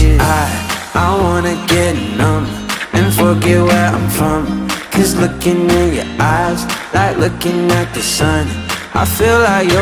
Yeah, I, I wanna get numb and forget where I'm from. Cause looking in your eyes, like looking at the sun I feel like you're